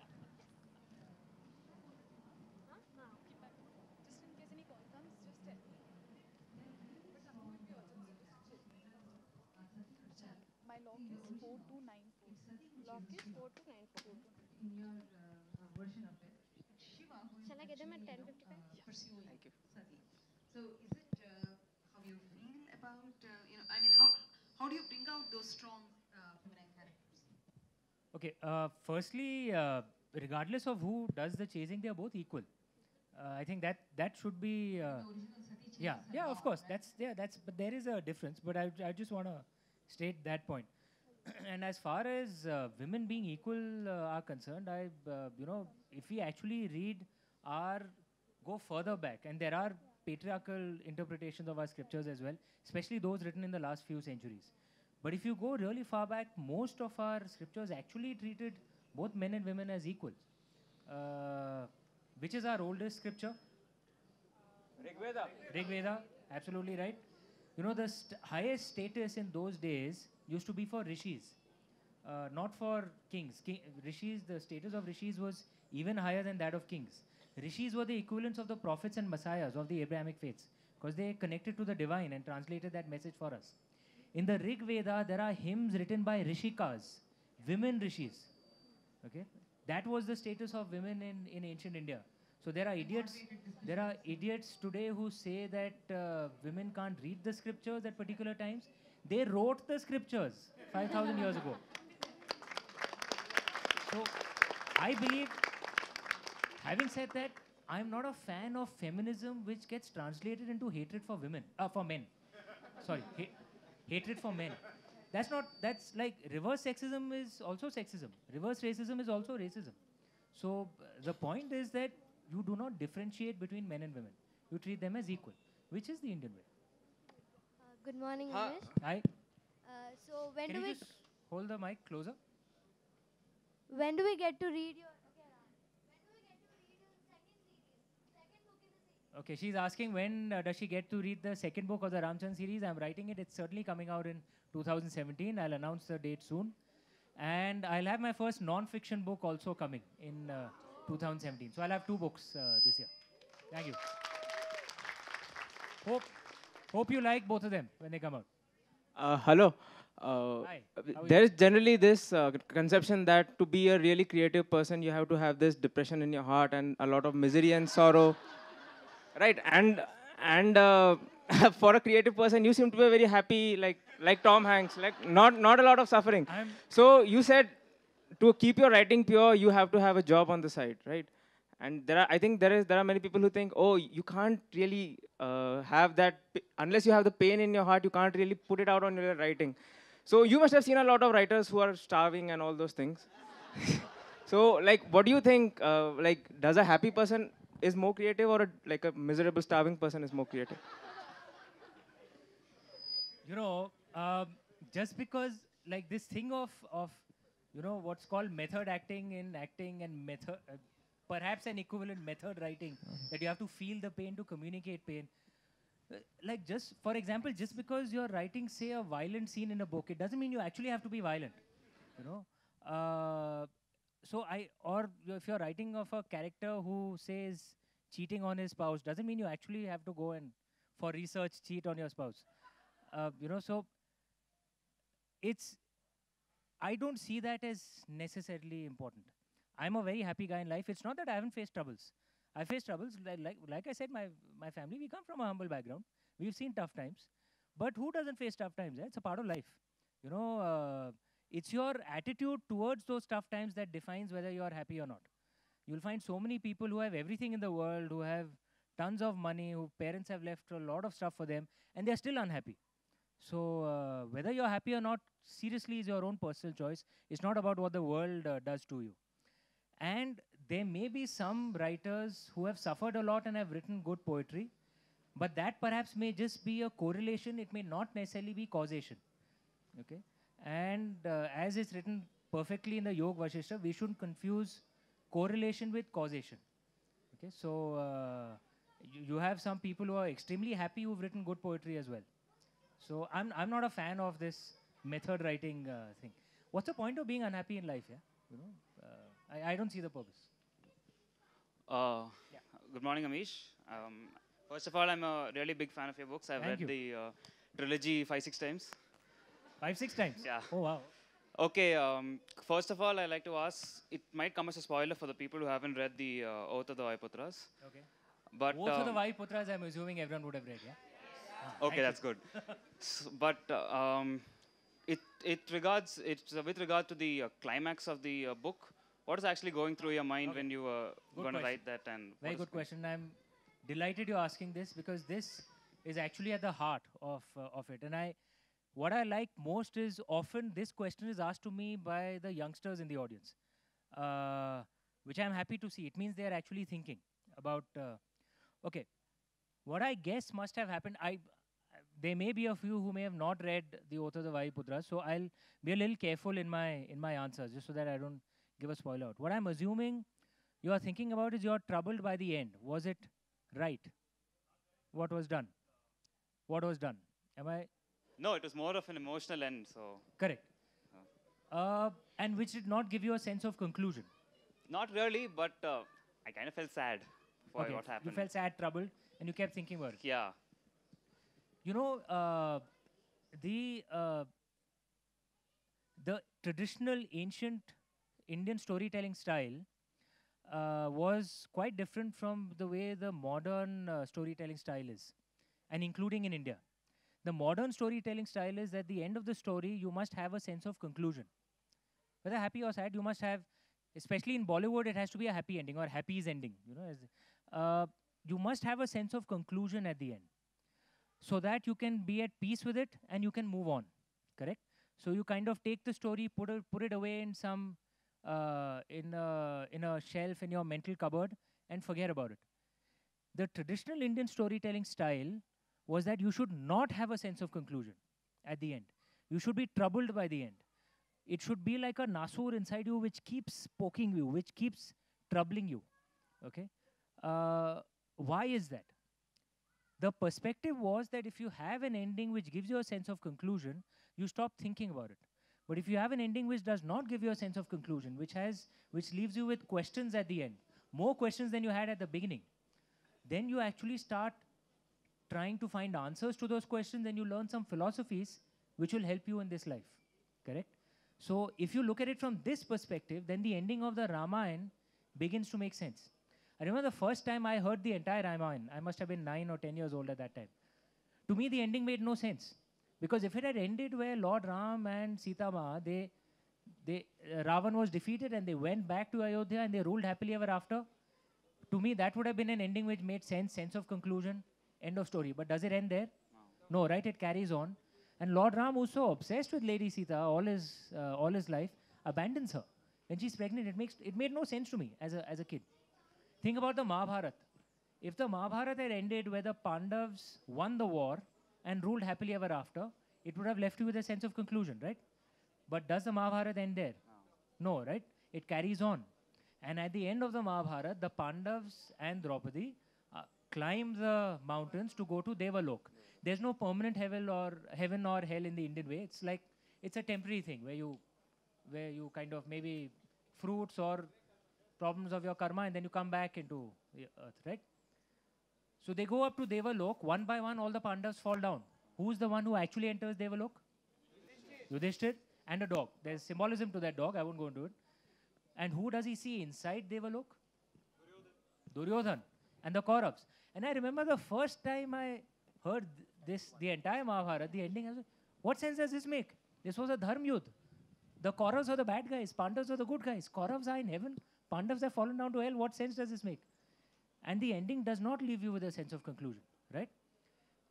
In your uh, version of it, Shiva, who is Shall I get them at actually, 10:55? uh, pursuing Sati. So is it uh, how you feel about, uh, you know, I mean, how, how do you bring out those strong uh, feminine characters? Okay. Uh, firstly, uh, regardless of who does the chasing, they are both equal. Uh, I think that that should be. Uh, The original yeah, yeah, of course. That's yeah, that's. But there is a difference. But I, I just want to state that point. and as far as uh, women being equal uh, are concerned, I, uh, you know, if we actually read our go further back, and there are patriarchal interpretations of our scriptures as well, especially those written in the last few centuries. But if you go really far back, most of our scriptures actually treated both men and women as equal. Uh, which is our oldest scripture? Rig Veda, absolutely right. You know, the st- highest status in those days used to be for rishis, uh, not for kings. King, rishis, the status of rishis was even higher than that of kings. Rishis were the equivalents of the prophets and messiahs of the Abrahamic faiths because they connected to the divine and translated that message for us. In the Rig Veda, there are hymns written by rishikas, women rishis. Okay, that was the status of women in, in ancient India. So there are idiots. There are idiots today who say that uh, women can't read the scriptures at particular times. They wrote the scriptures 5,000 years ago. So I believe, having said that, I'm not a fan of feminism which gets translated into hatred for women, uh, for men. Sorry, ha- hatred for men. That's not, that's like reverse sexism is also sexism. Reverse racism is also racism. So uh, the point is that you do not differentiate between men and women. You treat them as equal, which is the Indian way. Uh, good morning, Ha- Amish. Hi, Uh, so when can do you we just hold the mic closer? when do we get to read your okay, Ram. when do we get to read your second series, second book in the series? Okay, she's asking when uh, does she get to read the second book of the Ramchan series. I'm writing it. It's certainly coming out in 2017. I'll announce the date soon. And I'll have my first non-fiction book also coming in uh, 2017. So I'll have two books uh, this year. Thank you. Hope, hope you like both of them when they come out. Uh, hello. Uh, Hi, how are there is generally this uh, conception that to be a really creative person, you have to have this depression in your heart and a lot of misery and sorrow, right? And and uh, for a creative person, you seem to be very happy, like like Tom Hanks, like not not a lot of suffering. I'm So you said to keep your writing pure, you have to have a job on the side, right? And there are, I think there is, there are many people who think, oh, you can't really uh, have that unless you have the pain in your heart. You can't really put it out on your writing. So you must have seen a lot of writers who are starving and all those things. so, like, what do you think? Uh, like, does a happy person is more creative, or a, like a miserable, starving person is more creative? you know, um, just because like this thing of of you know what's called method acting in acting and method, uh, perhaps an equivalent method writing that you have to feel the pain to communicate pain. Uh, Like just for example, just because you're writing say a violent scene in a book, it doesn't mean you actually have to be violent. You know. Uh, so I or if you're writing of a character who says cheating on his spouse, doesn't mean you actually have to go and for research cheat on your spouse uh, you know so it's i don't see that as necessarily important. I'm a very happy guy in life. It's not that i haven't faced troubles. I faced troubles like, like i said my my family we come from a humble background. We've seen tough times. But who doesn't face tough times? Eh? it's a part of life. You know uh, it's your attitude towards those tough times that defines whether you're happy or not. You'll find so many people who have everything in the world who have tons of money who parents have left a lot of stuff for them and they're still unhappy so uh, whether you're happy or not seriously is your own personal choice. It's not about what the world uh, does to you. And there may be some writers who have suffered a lot and have written good poetry but that perhaps may just be a correlation. It may not necessarily be causation. Okay? And uh, as is written perfectly in the Yoga Vashishta, we shouldn't confuse correlation with causation. Okay, so uh, you, you have some people who are extremely happy who've written good poetry as well. So I'm I'm not a fan of this method writing uh, thing. What's the point of being unhappy in life? Yeah, you know, uh, I, I don't see the purpose. Uh, Good morning, Amish. Um, first of all, I'm a really big fan of your books. I've Thank read the uh, trilogy five, six times. Five six times. Yeah. Oh wow. Okay, um, first of all, I'd like to ask, it might come as a spoiler for the people who haven't read the uh, Oath of the Vayuputras. Okay. But, Both of the um, Vayuputras, I'm assuming everyone would have read. Yeah. Okay, that's good. S- but uh, um, it it regards it uh, with regard to the uh, climax of the uh, book. What is actually going through your mind Okay. when you were going to write that? And Very good question. I'm delighted you're asking this because this is actually at the heart of uh, of it. And I, what I like most is often this question is asked to me by the youngsters in the audience, uh, which I'm happy to see. It means they are actually thinking about. Uh, okay, what I guess must have happened. I there may be a few who may have not read the Oath of the Vayuputras, so I'll be a little careful in my in my answers, just so that I don't give a spoiler out. What I'm assuming you are thinking about is you're troubled by the end. Was it right? What was done? What was done? Am I No, it was more of an emotional end. So correct? Uh, and which did not give you a sense of conclusion. not really, but uh, I kind of felt sad for okay. what happened. You felt sad, troubled, and you kept thinking about it. yeah. You know, uh, the uh, the traditional ancient Indian storytelling style uh, was quite different from the way the modern uh, storytelling style is, and including in India. The modern storytelling style is that at the end of the story, you must have a sense of conclusion. Whether happy or sad, you must have, especially in Bollywood, it has to be a happy ending or happy's ending. You know, as, uh, you must have a sense of conclusion at the end, so that you can be at peace with it and you can move on. Correct. So you kind of take the story, put it, put it away in some uh, in a, in a shelf in your mental cupboard and forget about it. The traditional Indian storytelling style was that you should not have a sense of conclusion at the end. You should be troubled by the end. It should be like a nasur inside you which keeps poking you, which keeps troubling you. Okay? Uh, why is that? The perspective was that if you have an ending which gives you a sense of conclusion, you stop thinking about it. But if you have an ending which does not give you a sense of conclusion, which has which leaves you with questions at the end, more questions than you had at the beginning, then you actually start trying to find answers to those questions and you learn some philosophies which will help you in this life. Correct? So if you look at it from this perspective, then the ending of the Ramayana begins to make sense. I remember the first time I heard the entire Ramayana, I must have been nine or ten years old at that time. To me, the ending made no sense. Because if it had ended where Lord Ram and Sita Ma, they, they, uh, Ravan was defeated and they went back to Ayodhya and they ruled happily ever after, to me that would have been an ending which made sense, sense of conclusion, end of story. But does it end there? No, right? It carries on. And Lord Ram, who's so obsessed with Lady Sita all his, uh, all his life, abandons her. When she's pregnant, it, makes, it made no sense to me as a, as a kid. Think about the Mahabharata. If the Mahabharata had ended where the Pandavas won the war and ruled happily ever after, it would have left you with a sense of conclusion, right? But does the Mahabharata end there? No, right? It carries on. And at the end of the Mahabharata, the Pandavas and Draupadi uh, climb the mountains to go to Devalok. There's no permanent heaven or heaven or hell in the Indian way. It's like it's a temporary thing where you where you kind of maybe fruits or problems of your karma and then you come back into the earth, right? So they go up to Devalok, one by one, all the Pandavas fall down. Who's the one who actually enters Devalok? Yudhishthir and a dog. There's symbolism to that dog, I won't go into it. And who does he see inside Devalok? Duryodhan Duryodhan and the Kauravas. And I remember the first time I heard this, the entire Mahabharata, the ending, I was like, what sense does this make? This was a dharm yudh. The Kauravas are the bad guys, Pandavas are the good guys. Kauravas are in heaven, Pandavas have fallen down to hell. What sense does this make? And the ending does not leave you with a sense of conclusion, right?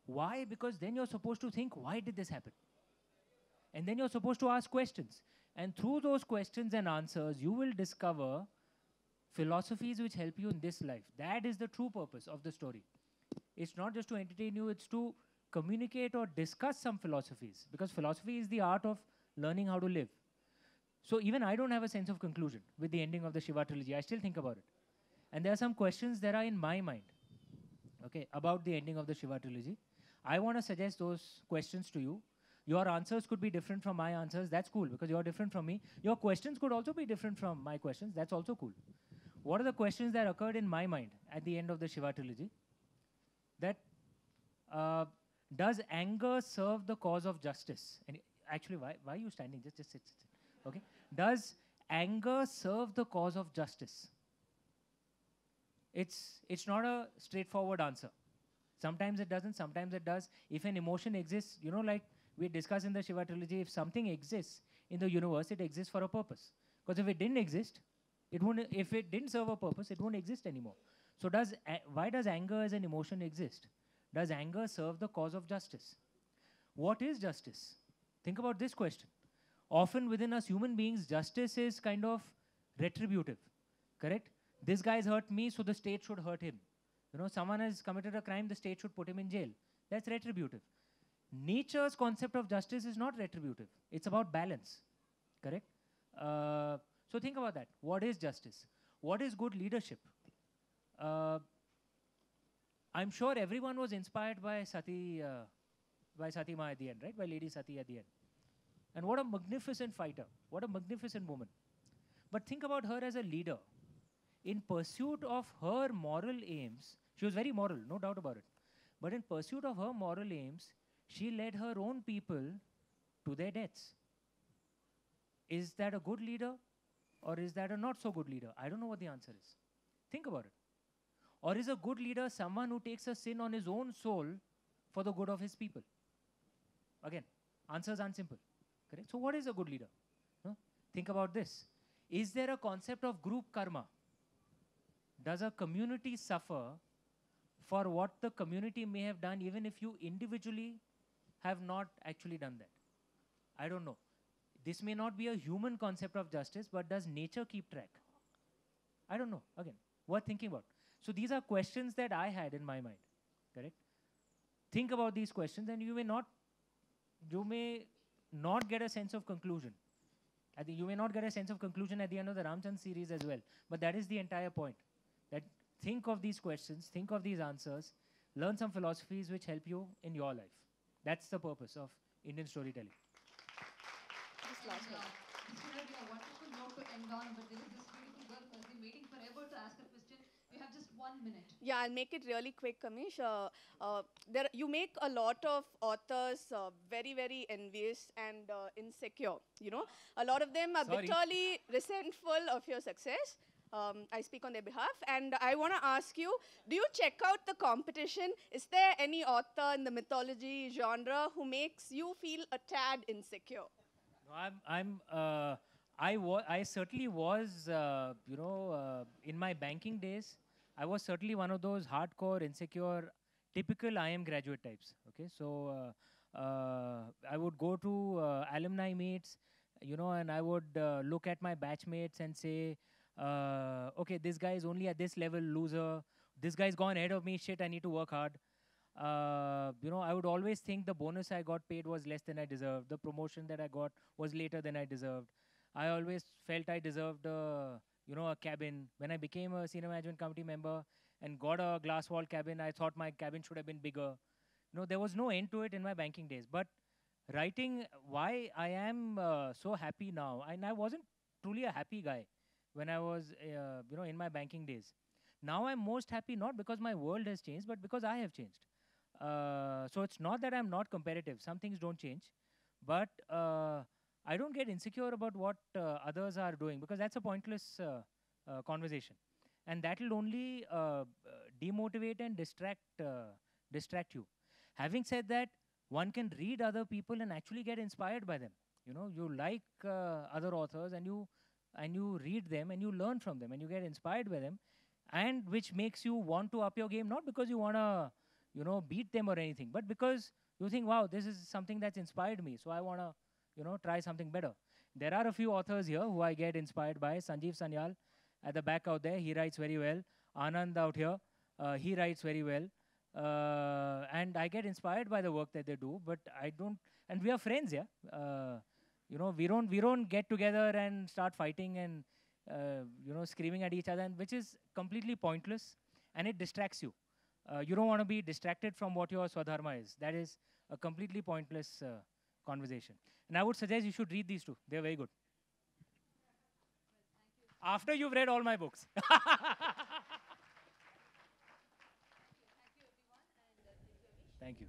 Why? Because then you're supposed to think, why did this happen? And then you're supposed to ask questions. And through those questions and answers, you will discover philosophies which help you in this life. That is the true purpose of the story. It's not just to entertain you, it's to communicate or discuss some philosophies. Because philosophy is the art of learning how to live. So even I don't have a sense of conclusion with the ending of the Shiva trilogy. I still think about it. And there are some questions that are in my mind, okay, about the ending of the Shiva trilogy. I want to suggest those questions to you. Your answers could be different from my answers. That's cool because you're different from me. Your questions could also be different from my questions. That's also cool. What are the questions that occurred in my mind at the end of the Shiva trilogy? That uh, does anger serve the cause of justice? And actually, why, why are you standing? Just, just sit, sit, sit. Okay. Does anger serve the cause of justice? It's, it's not a straightforward answer. Sometimes it doesn't, sometimes it does. If an emotion exists, you know, like we discussed in the Shiva trilogy, if something exists in the universe, it exists for a purpose. Because if it didn't exist, it won't, if it didn't serve a purpose, it won't exist anymore. So does, why does anger as an emotion exist? Does anger serve the cause of justice? What is justice? Think about this question. Often within us human beings, justice is kind of retributive, correct? This guy's hurt me, so the state should hurt him. You know, someone has committed a crime, the state should put him in jail. That's retributive. Nature's concept of justice is not retributive. It's about balance, correct? Uh, so think about that. What is justice? What is good leadership? Uh, I'm sure everyone was inspired by Sati, uh, by Sati Ma at the end, right? By Lady Sati at the end. And what a magnificent fighter. What a magnificent woman. But think about her as a leader. In pursuit of her moral aims, she was very moral, no doubt about it. But in pursuit of her moral aims, she led her own people to their deaths. Is that a good leader or is that a not so good leader? I don't know what the answer is. Think about it. Or is a good leader someone who takes a sin on his own soul for the good of his people? Again, answers aren't simple. Correct? So, what is a good leader? No? Think about this. Is there a concept of group karma? Does a community suffer for what the community may have done, even if you individually have not actually done that? I don't know. This may not be a human concept of justice, but does nature keep track? I don't know. Again, worth thinking about. So these are questions that I had in my mind. Correct? Think about these questions, and you may not, you may not get a sense of conclusion. I think you may not get a sense of conclusion at the end of the Ramchand series as well. But that is the entire point. That think of these questions, think of these answers, learn some philosophies which help you in your life. That's the purpose of Indian storytelling. Just last uh, one. This would be a wonderful note to end on, but there is this beautiful girl who has been waiting forever to ask a question. You have just one minute. Yeah, I'll make it really quick, Kamish. Uh, uh, there, you make a lot of authors uh, very, very envious and uh, insecure. You know, a lot of them are Sorry. bitterly resentful of your success. Um, I speak on their behalf, and I want to ask you: Do you check out the competition? Is there any author in the mythology genre who makes you feel a tad insecure? No, I'm, I'm, uh, I, wa- I certainly was, uh, you know, uh, in my banking days, I was certainly one of those hardcore, insecure, typical IIM graduate types. Okay, so uh, uh, I would go to uh, alumni meets, you know, and I would uh, look at my batchmates and say, uh, okay, this guy is only at this level, loser. This guy's gone ahead of me. Shit, I need to work hard uh, you know, I would always think the bonus I got paid was less than I deserved. The promotion that I got was later than I deserved. I always felt I deserved you know, a cabin. When I became a senior management committee member and got a glass wall cabin, I thought my cabin should have been bigger. You know, there was no end to it in my banking days. But writing why I am uh, so happy now, and I wasn't truly a happy guy when I was, uh, you know, in my banking days. Now I'm most happy not because my world has changed, but because I have changed. Uh, so it's not that I'm not competitive. Some things don't change, but uh, I don't get insecure about what uh, others are doing because that's a pointless uh, uh, conversation, and that will only uh, demotivate and distract distract you. Having said that, one can read other people and actually get inspired by them. You know, you like other authors and you and you read them and you learn from them and you get inspired by them, and which makes you want to up your game not because you want to you know, beat them or anything, but because you think, wow, this is something that's inspired me, so I want to, you know, try something better. There are a few authors here who I get inspired by. Sanjeev Sanyal at the back out there, he writes very well. Anand out here, uh, he writes very well. Uh, and I get inspired by the work that they do, but I don't, and we are friends, yeah. Uh, you know, we don't, we don't get together and start fighting and, uh, you know, screaming at each other, and which is completely pointless, and it distracts you uh, you don't want to be distracted from what your swadharma is. That is a completely pointless uh, conversation. And I would suggest you should read these two. They're very good. After you've read all my books. Thank you.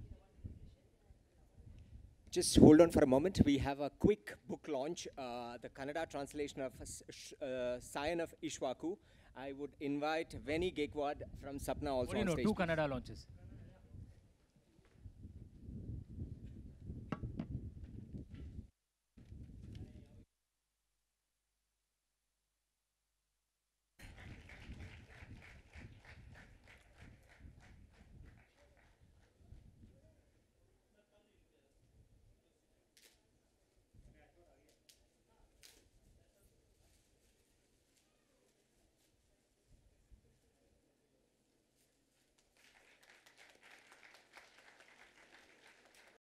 Just hold on for a moment. We have a quick book launch, uh, the Kannada translation of uh, Scion of Ikshvaku. I would invite Veni Gekwad from Sapna also What do you know? stage. Two. Kannada launches.